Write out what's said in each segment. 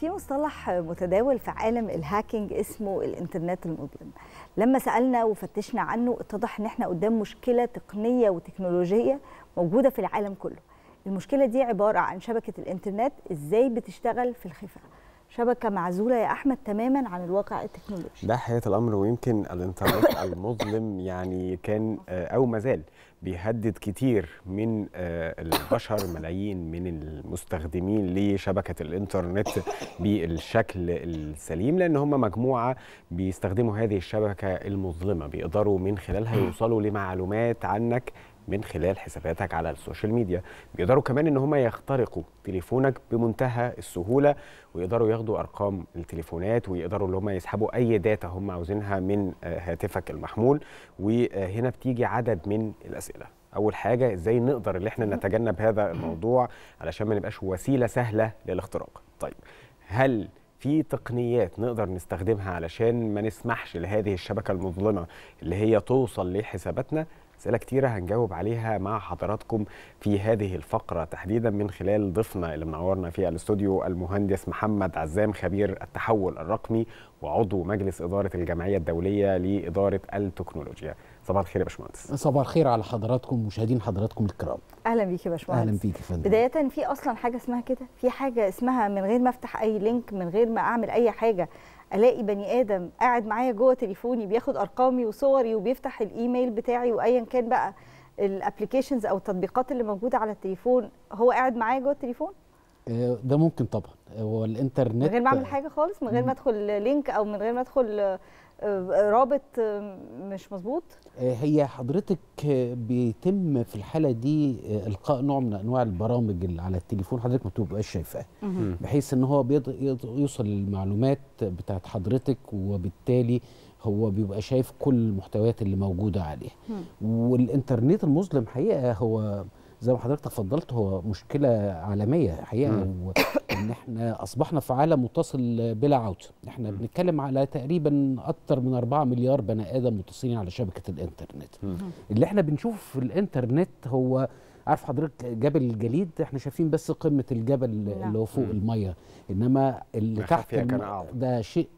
في مصطلح متداول في عالم ال hacking اسمه الإنترنت المظلم. لما سألنا وفتشنا عنه اتضح إن إحنا قدام مشكلة تقنية وتكنولوجية موجودة في العالم كله. المشكلة دي عبارة عن شبكة الإنترنت إزاي بتشتغل في الخفاء. شبكة معزولة يا أحمد تماما عن الواقع التكنولوجي. ده حقيقه الأمر ويمكن الإنترنت المظلم يعني كان أو ما زال. بيهدد كتير من البشر ملايين من المستخدمين لشبكة الإنترنت بالشكل السليم لأن هم مجموعة بيستخدموا هذه الشبكة المظلمة بيقدروا من خلالها يوصلوا لمعلومات عنك من خلال حساباتك على ال social media. بيقدروا كمان إن هم يخترقوا تليفونك بمنتهى السهولة ويقدروا ياخدوا أرقام التليفونات ويقدروا إن هم يسحبوا أي data هم عاوزينها من هاتفك المحمول. وهنا بتيجي عدد من الأسئلة. أول حاجة إزاي نقدر إن إحنا نتجنب هذا الموضوع علشان ما نبقاش وسيلة سهلة للاختراق؟ طيب هل في تقنيات نقدر نستخدمها علشان ما نسمحش لهذه الشبكة المظلمة اللي هي توصل لحساباتنا؟ أسئلة كتيرة هنجاوب عليها مع حضراتكم في هذه الفقرة تحديدا من خلال ضيفنا اللي منورنا في الاستوديو المهندس محمد عزام خبير التحول الرقمي وعضو مجلس إدارة الجمعية الدولية لإدارة التكنولوجيا. صباح الخير يا باشمهندس. صباح الخير على حضراتكم مشاهدين حضراتكم الكرام. أهلا بيك يا باشمهندس. أهلا بيك يا فندم. بداية في أصلا حاجة اسمها كده؟ في حاجة اسمها من غير ما أفتح أي link من غير ما أعمل أي حاجة ألاقي بني آدم قاعد معايا جوه تليفوني بياخد أرقامي وصوري وبيفتح الإيميل بتاعي وايا كان بقى ال applications أو التطبيقات اللي موجودة على التليفون هو قاعد معايا جوه التليفون؟ ده ممكن طبعا. هو الإنترنت من غير ما أعمل حاجة خالص؟ من غير ما أدخل link أو من غير ما أدخل رابط مش مظبوط؟ هي حضرتك بيتم في الحالة دي إلقاء نوع من أنواع البرامج اللي على التليفون حضرتك ما بتبقاش شايفاها. بحيث إن هو يوصل للمعلومات بتاعت حضرتك وبالتالي هو بيبقى شايف كل المحتويات اللي موجودة عليه. والإنترنت المظلم حقيقة هو زي ما حضرتك تفضلت هو مشكلة عالمية حقيقة إن إحنا أصبحنا في عالم متصل بلا عودة. إحنا بنتكلم على تقريبا أكتر من 4 مليار بني آدم متصلين على شبكة الإنترنت. اللي إحنا بنشوفه في الإنترنت هو عارف حضرتك جبل الجليد إحنا شايفين بس قمة الجبل لا. اللي هو فوق المية إنما اللي تحت ده شيء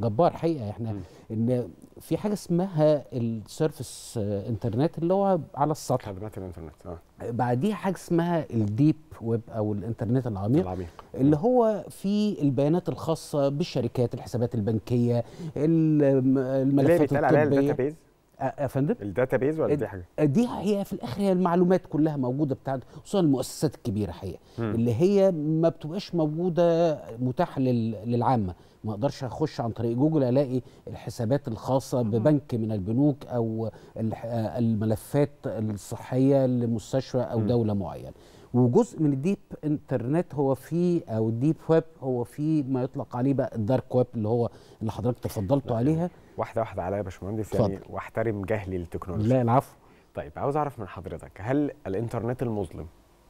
جبار حقيقة. إحنا م. إن في حاجة اسمها ال surface internet اللي هو على السطح. خدمات الإنترنت آه. بعديها حاجة اسمها ال deep web أو الإنترنت العميق, العميق. اللي هو في البيانات الخاصة بالشركات الحسابات البنكية الملفات الطبية. يا فندم؟ ال database ولا دي حاجة؟ دي هي في الآخر هي المعلومات كلها موجودة بتاعت خصوصا المؤسسات الكبيرة حقيقة. اللي هي ما بتبقاش موجودة متاحة للعامة. ما أقدرش أخش عن طريق جوجل ألاقي الحسابات الخاصة ببنك من البنوك أو الملفات الصحية لمستشفى أو دولة معينة. وجزء من ال deep internet هو في أو ال deep web هو في ما يطلق عليه بقى ال dark web اللي هو اللي حضرتك تفضلتوا عليها. واحدة واحدة عليا يا باشمهندس يعني واحترم جهلي التكنولوجيا لا العفو. طيب عاوز أعرف من حضرتك هل الإنترنت المظلم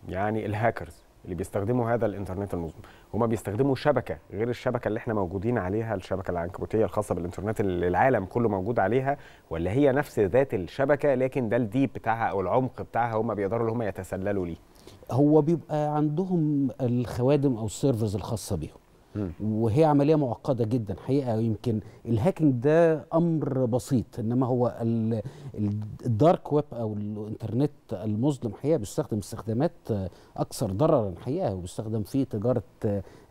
يعني الهاكرز اللي بيستخدموا هذا الإنترنت المظلم هما بيستخدموا شبكة غير الشبكة اللي إحنا موجودين عليها الشبكة العنكبوتية الخاصة بالإنترنت اللي العالم كله موجود عليها ولا هي نفس ذات الشبكة لكن ده ال deep بتاعها أو العمق بتاعها هما بيقدروا إن هم يتسللوا ليه؟ هو بيبقى عندهم الخوادم أو ال servers الخاصة بيهم. وهي عملية معقدة جدا حقيقة يمكن. ال hacking ده أمر بسيط إنما هو ال dark web أو الإنترنت المظلم حقيقة بيستخدم استخدامات أكثر ضررا حقيقة وبيستخدم في تجارة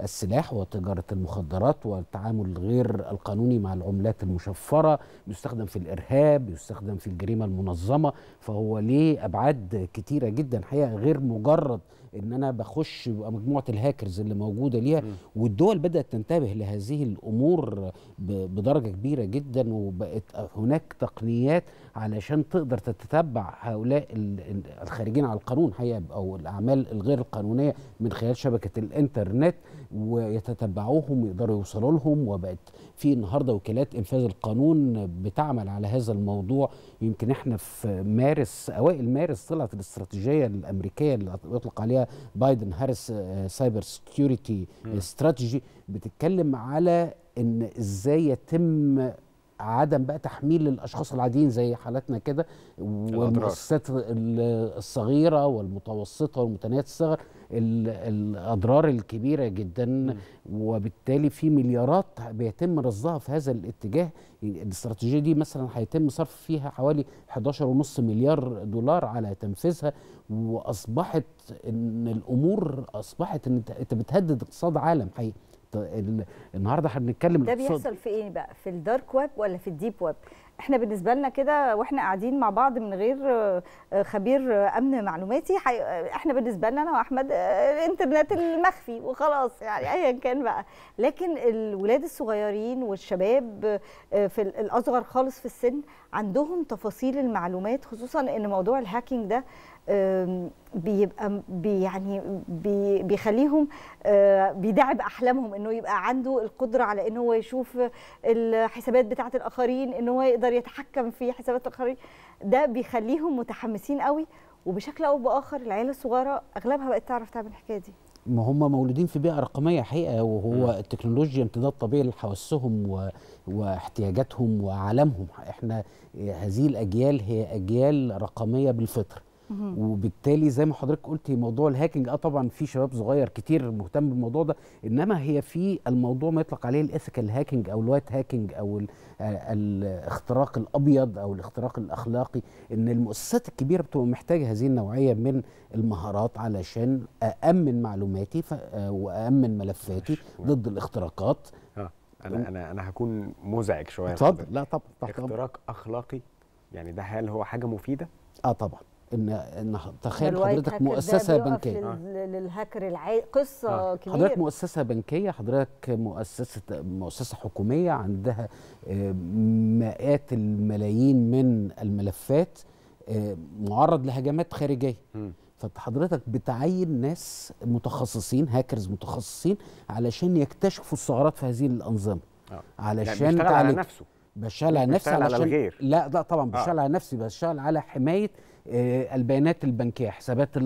السلاح وتجارة المخدرات والتعامل غير القانوني مع العملات المشفرة. بيستخدم في الإرهاب بيستخدم في الجريمة المنظمة فهو ليه أبعاد كتيرة جدا حقيقة غير مجرد إن أنا بخش مجموعة الهاكرز اللي موجودة ليها والدول بدأت تنتبه لهذه الأمور بدرجة كبيرة جدا وبقت هناك تقنيات علشان تقدر تتتبع هؤلاء الخارجين على القانون حقيقه أو الأعمال الغير القانونيه من خلال شبكة الإنترنت. ويتتبعوهم ويقدروا يوصلوا لهم. وبقت في النهارده وكالات إنفاذ القانون بتعمل على هذا الموضوع. يمكن إحنا في مارس أوائل مارس طلعت الاستراتيجية الأمريكية اللي يطلق عليها بايدن هاريس cyber security strategy. بتتكلم على إن إزاي يتم عدم بقى تحميل الأشخاص العاديين زي حالاتنا كده والمؤسسات الصغيرة والمتوسطة والمتناهية الصغر. ال- الأضرار الكبيرة جدا وبالتالي في مليارات بيتم رصدها في هذا الاتجاه. الاستراتيجية دي مثلا هيتم صرف فيها حوالي 11.5 مليار دولار على تنفيذها وأصبحت إن الأمور أصبحت إن أنت بتهدد اقتصاد عالم حقيقي. النهارده إحنا بنتكلم ده بيحصل في إيه بقى؟ في ال dark web ولا في ال deep web؟ إحنا بالنسبة لنا كده وإحنا قاعدين مع بعض من غير آه، خبير آه، أمن معلوماتي إحنا بالنسبة لنا أنا وأحمد آه، الإنترنت المخفي وخلاص يعني ايا كان بقى. لكن الولاد الصغيرين والشباب في ال- الأصغر خالص في السن عندهم تفاصيل المعلومات خصوصا إن موضوع ال hacking ده بيبقى بي يعني بي بيخليهم بيداعب أحلامهم إنه يبقى عنده القدرة على ان هو يشوف الحسابات بتاعة الآخرين ان هو يقدر يتحكم في حسابات الآخرين. ده بيخليهم متحمسين قوي وبشكل أو بآخر العيال الصغيرة أغلبها بقت تعرف تعمل الحكاية دي. ما هم مولودين في بيئة رقمية حقيقة وهو التكنولوجيا امتداد طبيعي لحواسهم و... واحتياجاتهم وعالمهم إحنا هذه الأجيال هي أجيال رقمية بالفطرة. وبالتالي زي ما حضرتك قلتي موضوع ال hacking آه طبعا في شباب صغير كتير مهتم بالموضوع ده إنما هي في الموضوع ما يطلق عليه ال ethical hacking أو ال white hacking أو ال- آه، الاختراق الأبيض أو الاختراق الأخلاقي إن المؤسسات الكبيرة بتبقى محتاجة هذه النوعية من المهارات علشان أأمن معلوماتي آه، وأأمن ملفاتي ضد الاختراقات. آه أنا أنا أنا هكون مزعج شوية اتفضل. لا طبعا. اختراق أخلاقي يعني ده هل هو حاجة مفيدة؟ آه طبعا. ان إن تخيل حضرتك مؤسسة بنكية. لل- للهاكر العادي قصة آه. كبيرة. حضرتك مؤسسة بنكية حضرتك مؤسسة مؤسسة حكومية عندها آه، مئات الملايين من الملفات آه، معرض لهجمات خارجية. مم. فحضرتك بتعين ناس متخصصين هاكرز متخصصين علشان يكتشفوا الثغرات في هذه الأنظمة. آه. يعني علشان بيشتغل على نفسه. بشتغل على نفسي بيشتغل على علشان الغير. لا لا طبعا بشتغل على نفسي بشتغل على حماية آه، البيانات البنكية حسابات آه،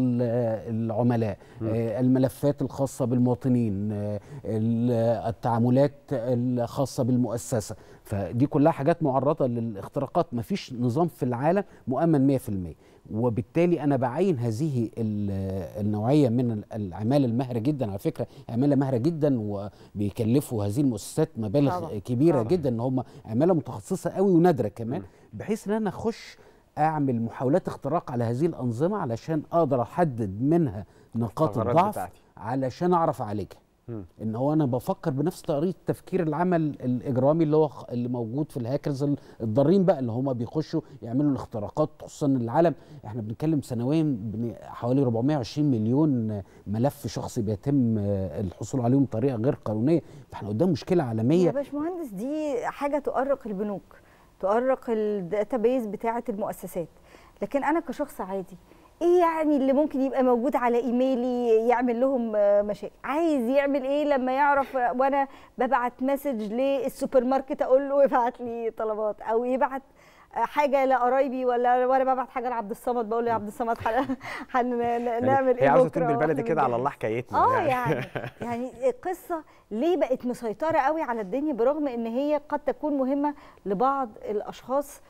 العملاء آه، الملفات الخاصة بالمواطنين آه، ال- آه، التعاملات الخاصة بالمؤسسة. فدي كلها حاجات معرضة للاختراقات. مفيش نظام في العالم مؤمن 100% وبالتالي أنا بعين هذه ال- النوعية من ال- العمالة المهرة جدا على فكرة عمالة مهرة جدا وبيكلفوا هذه المؤسسات مبالغ طبعاً. كبيرة طبعاً. جدا إن هم عمالة متخصصة قوي ونادرة كمان بحيث إن أنا أخش أعمل محاولات اختراق على هذه الأنظمة علشان أقدر أحدد منها نقاط الضعف بتاعتي. علشان أعرف اعالجها. إن هو أنا بفكر بنفس طريقة تفكير العمل الإجرامي اللي هو اللي موجود في الهاكرز ال- الضارين بقى اللي هم بيخشوا يعملوا الاختراقات خصوصا العالم إحنا بنتكلم سنويا حوالي 420 مليون ملف شخصي بيتم آه، الحصول عليهم بطريقة غير قانونية. فإحنا قدام مشكلة عالمية باشمهندس دي حاجة تؤرق البنوك تؤرق ال database بتاعة المؤسسات. لكن أنا كشخص عادي إيه يعني اللي ممكن يبقى موجود على إيميلي يعمل لهم مشاكل عايز يعمل إيه لما يعرف وأنا ببعت message للسوبر ماركت أقول له ابعت لي طلبات أو يبعت حاجة لقرايبي ولا وأنا ببعت حاجة لعبد الصمد بقول له يا عبد الصمد هن- هن- نعمل هي إيه عاوزه تقول بالبلدي كده على بنجهز؟ الله حكايتنا آه يعني يعني القصة ليه بقت مسيطرة قوي على الدنيا برغم إن هي قد تكون مهمة لبعض الأشخاص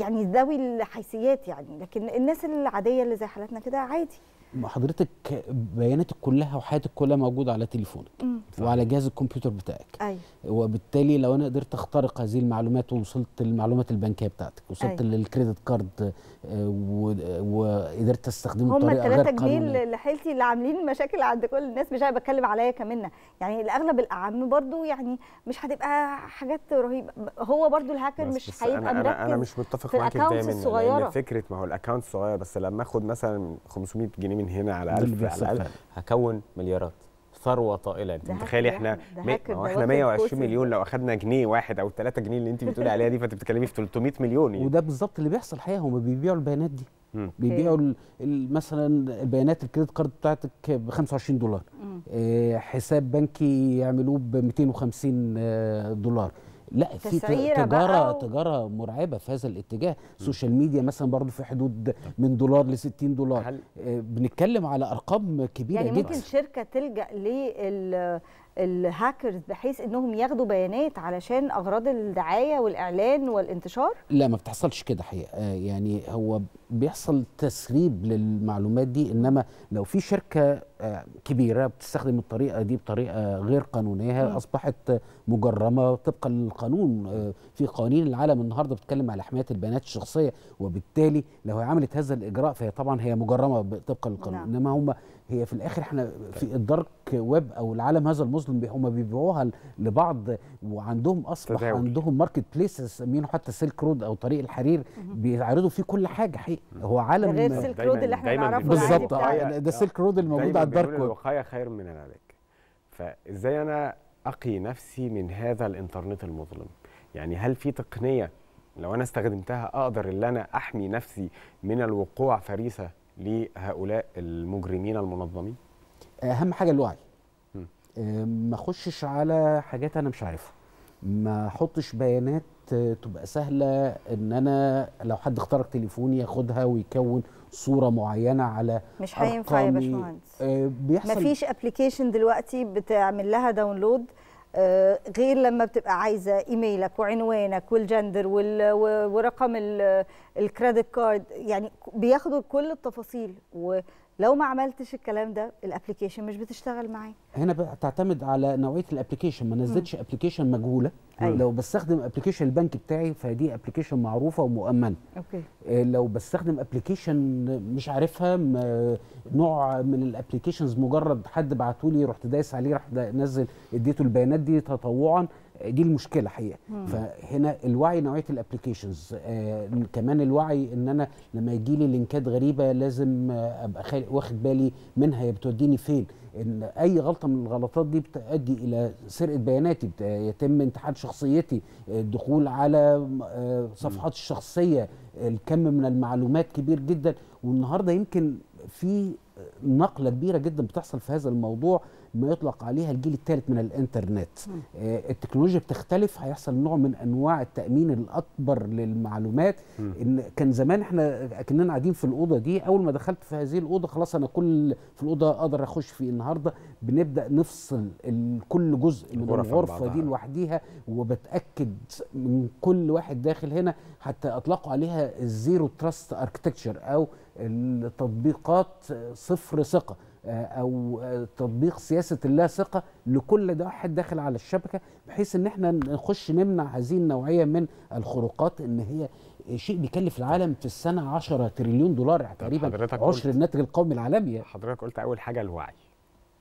يعني ذوي الحيثيات يعني لكن الناس العادية اللي زي حالتنا كده عادي. حضرتك بياناتك كلها وحياتك كلها موجودة على تليفونك مم. وعلى جهاز الكمبيوتر بتاعك أيوه وبالتالي لو أنا قدرت أخترق هذه المعلومات ووصلت للمعلومات البنكية بتاعتك وصلت أيوة. للكريدت كارد وقدرت استخدمه هم بطريقة ال غير 3 جنيه قانونية اللي حيلتي اللي عاملين مشاكل عند كل الناس مش أنا بتكلم عليا كمان يعني الأغلب الأعم برضو يعني مش هتبقى حاجات رهيبة هو برضو الهاكر مش هيبقى أنا أنا أنا مركز مش متفق معاك. لأن فكرة ما هو الأكونت صغير بس لما آخد مثلا 500 جنيه من هنا على 1000 على فعلا. هكون مليارات. ثروة طائلة. أنت ده متخيل هاكر إحنا مي- إحنا واخد 120 كورس مليون لو أخدنا جنيه واحد أو 3 جنيه اللي أنت بتقولي عليها دي فأنت بتتكلمي في 300 مليون يعني. وده بالظبط اللي بيحصل الحقيقة هم بيبيعوا البيانات دي. مم. بيبيعوا مثلا البيانات ال credit card بتاعتك ب 25 دولار. آه، حساب بنكي يعملوه ب 250 آه، دولار. لا في تجارة و- تجارة مرعبة في هذا الاتجاه. ال social media مثلا برضو في حدود من دولار ل 60 دولار. هل آه، بنتكلم على أرقام كبيرة يعني جدا. ممكن شركة تلجأ الهاكرز بحيث إنهم ياخدوا بيانات علشان أغراض الدعاية والإعلان والانتشار لا ما بتحصلش كده حقيقة آه، يعني هو بيحصل تسريب للمعلومات دي إنما لو في شركة آه، كبيرة بتستخدم الطريقة دي بطريقة غير قانونية مم. أصبحت مجرمة طبقا للقانون آه، في قوانين العالم النهارده بتتكلم على حماية البيانات الشخصية وبالتالي لو هي عملت هذا الإجراء فهي طبعا هي مجرمة طبقا للقانون نعم. إنما هم هي في الآخر إحنا في الدارك ويب أو العالم هذا المظلم بي- هم بيبيعوها لبعض وعندهم أصبح تداول. عندهم market places مسمينه حتى Silk Road أو طريق الحرير بيعرضوا فيه كل حاجة حقيقي. هو عالم غير Silk Road اللي إحنا نعرفه بالظبط. آه، ده Silk Road الموجود على ال dark web. الوقايه خير من العلاج فإزاي أنا أقي نفسي من هذا الإنترنت المظلم؟ يعني هل في تقنية لو أنا استخدمتها أقدر إن أنا أحمي نفسي من الوقوع فريسة لهؤلاء المجرمين المنظمين؟ أهم حاجة الوعي. آه، ما اخشش على حاجات أنا مش عارفها. ما احطش بيانات تبقى سهلة ان أنا لو حد اخترق تليفوني ياخدها ويكون صورة معينة على مش هينفع يا. باشمهندس. آه، بيحصل مفيش application دلوقتي بتعمل لها download آه، غير لما بتبقى عايزة ايميلك وعنوانك والجندر ورقم ال- الـ credit card يعني بياخدوا كل التفاصيل ولو ما عملتش الكلام ده ال application مش بتشتغل معاك هنا بقى تعتمد على نوعية ال application ما نزلتش application مجهولة. أيوة. لو بستخدم application البنك بتاعي فدي application معروفة ومؤمنة. okay. آه، لو بستخدم application مش عارفها نوع من ال applications مجرد حد بعته لي رحت دايس عليه راح نزل اديته البيانات دي تطوعا. دي المشكلة حقيقة. فهنا الوعي نوعية ال applications آه كمان الوعي إن أنا لما يجي لي لينكات غريبة لازم آه أبقى واخد بالي منها هي بتوديني فين؟ إن أي غلطة من الغلطات دي بتؤدي إلى سرقة بياناتي يتم انتحال شخصيتي آه، الدخول على آه، صفحاتي الشخصية الكم من المعلومات كبير جدا. والنهاردة يمكن في نقلة كبيرة جدا بتحصل في هذا الموضوع ما يطلق عليها الجيل الثالث من الإنترنت. آه، التكنولوجيا بتختلف هيحصل نوع من أنواع التأمين الأكبر للمعلومات. إن كان زمان إحنا كاننا قاعدين في الأوضة دي أول ما دخلت في هذه الأوضة خلاص أنا كل في الأوضة أقدر أخش فيه. النهارده بنبدأ نفصل كل جزء من الغرفة. دي لوحديها وبتأكد من كل واحد داخل هنا حتى أطلقوا عليها ال zero trust architecture أو التطبيقات صفر ثقة. أو آه، تطبيق سياسة اللا ثقة لكل ده واحد داخل على الشبكة بحيث إن إحنا نخش نمنع هذه النوعية من الخروقات إن هي شيء بيكلف العالم في السنة 10 تريليون دولار تقريبا عشر الناتج القومي العالمي. حضرتك قلت أول حاجة الوعي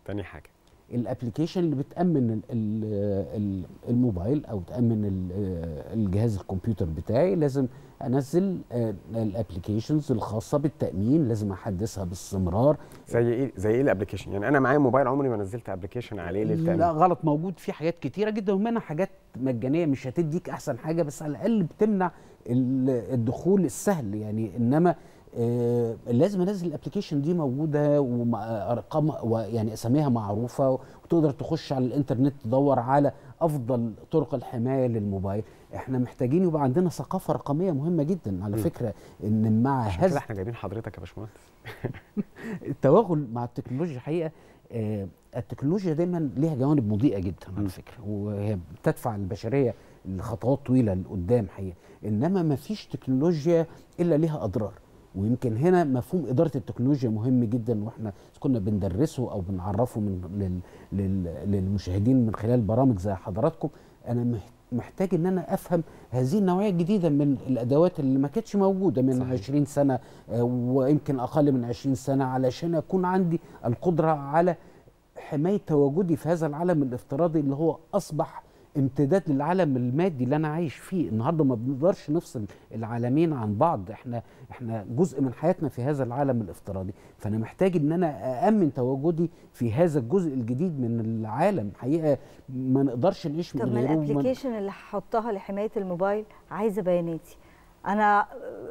تاني حاجة ال application اللي بتأمن ال- ال- ال- الموبايل أو تأمن ال- الجهاز الكمبيوتر بتاعي لازم انزل ال applications الخاصة بالتأمين لازم احدثها باستمرار. زي إيه زي إيه ال application؟ يعني أنا معايا موبايل عمري ما نزلت application عليه لا للتامين غلط موجود في حاجات كتيرة جدا ومنها حاجات مجانية مش هتديك احسن حاجة بس على الاقل بتمنع ال- الدخول السهل. يعني انما آه لازم انزل الابلكيشن دي موجودة وارقام ويعني أساميها معروفة وتقدر تخش على الإنترنت تدور على أفضل طرق الحماية للموبايل. إحنا محتاجين يبقى عندنا ثقافة رقمية مهمة جدا. على م. فكرة إن مع هذا إحنا جايبين حضرتك يا باشمهندس. التوغل مع التكنولوجيا حقيقة آه، التكنولوجيا دايما ليها جوانب مضيئة جدا. على فكرة وهي بتدفع البشرية لخطوات طويلة لقدام حقيقة. إنما ما فيش تكنولوجيا إلا ليها أضرار. ويمكن هنا مفهوم إدارة التكنولوجيا مهم جدا وإحنا كنا بندرسه أو بنعرفه من لل لل للمشاهدين من خلال برامج زي حضراتكم أنا مح- محتاج إن أنا أفهم هذه النوعية الجديدة من الأدوات اللي ما كانتش موجودة من صحيح. 20 سنة آه، ويمكن أقل من 20 سنة علشان أكون عندي القدرة على حماية تواجدي في هذا العالم الافتراضي اللي هو أصبح امتداد للعالم المادي اللي أنا عايش فيه. النهارده ما بنقدرش نفصل العالمين عن بعض. إحنا إحنا جزء من حياتنا في هذا العالم الافتراضي. فأنا محتاج إن أنا أأمن تواجدي في هذا الجزء الجديد من العالم. حقيقة ما نقدرش نعيش طب من غيره. وما- الابلكيشن اللي هحطها لحماية الموبايل عايزة بياناتي. أنا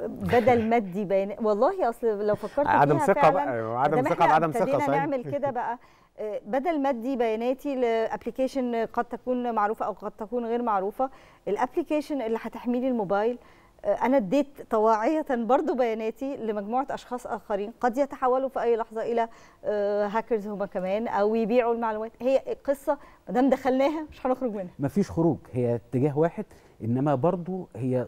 بدل ما ادي بيانات. والله أصل لو فكرت عدم فيها ثقة فعلا بقى عدم ثقة بعدم ثقة صحيح؟ نعمل كده بقى. بدل ما ادي بياناتي ل application قد تكون معروفة أو قد تكون غير معروفة ال application اللي هتحمي لي الموبايل أنا اديت طواعية برضو بياناتي لمجموعة أشخاص آخرين قد يتحولوا في أي لحظة إلى هاكرز هما كمان أو يبيعوا المعلومات. هي قصة ما دام دخلناها مش هنخرج منها. مفيش خروج هي اتجاه واحد إنما برضو هي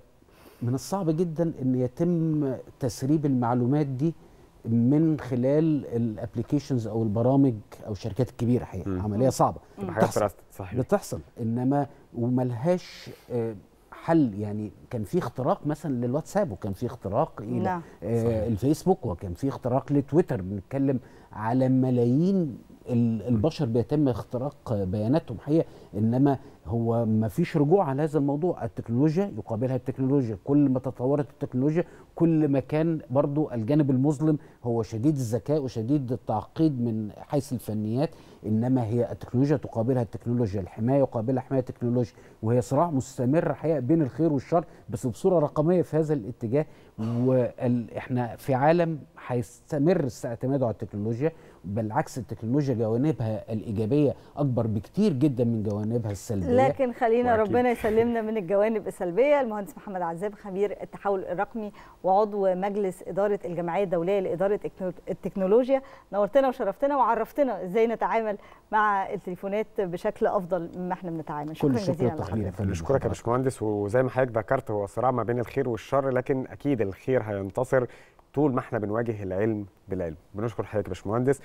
من الصعب جدا إن يتم تسريب المعلومات دي من خلال ال applications أو البرامج أو الشركات الكبيرة حقيقة مم. عملية صعبة. trust صحيح. بتحصل. إنما وملهاش آه، حل. يعني كان في اختراق مثلا للواتساب وكان في اختراق إلى نعم. آه الفيسبوك وكان في اختراق لتويتر. بنتكلم على ملايين البشر بيتم اختراق بياناتهم حقيقة إنما هو ما فيش رجوع على هذا الموضوع. التكنولوجيا يقابلها التكنولوجيا كل ما تطورت التكنولوجيا كل ما كان برضو الجانب المظلم هو شديد الذكاء وشديد التعقيد من حيث الفنيات. إنما هي التكنولوجيا تقابلها التكنولوجيا الحماية يقابلها حماية التكنولوجيا وهي صراع مستمر حقيقة بين الخير والشر بس بصورة رقمية في هذا الاتجاه. وإحنا في عالم هيستمر اعتماده على التكنولوجيا بالعكس التكنولوجيا جوانبها الإيجابية أكبر بكتير جدا من جوانبها السلبية. لكن خلينا وأكيد. ربنا يسلمنا من الجوانب السلبية. المهندس محمد عزاب خبير التحول الرقمي وعضو مجلس إدارة الجمعية الدولية لإدارة التكنو- التكنولوجيا. نورتنا وشرفتنا وعرفتنا إزاي نتعامل مع التليفونات بشكل أفضل مما إحنا بنتعامل. شكرا كل الشكر جزيلا لحضرتك. فندم بنشكرك يا. باشمهندس. وزي ما حضرتك ذكرت هو صراع ما بين الخير والشر لكن أكيد الخير هينتصر. طول ما إحنا بنواجه العلم بالعلم. بنشكر حضرتك يا باشمهندس.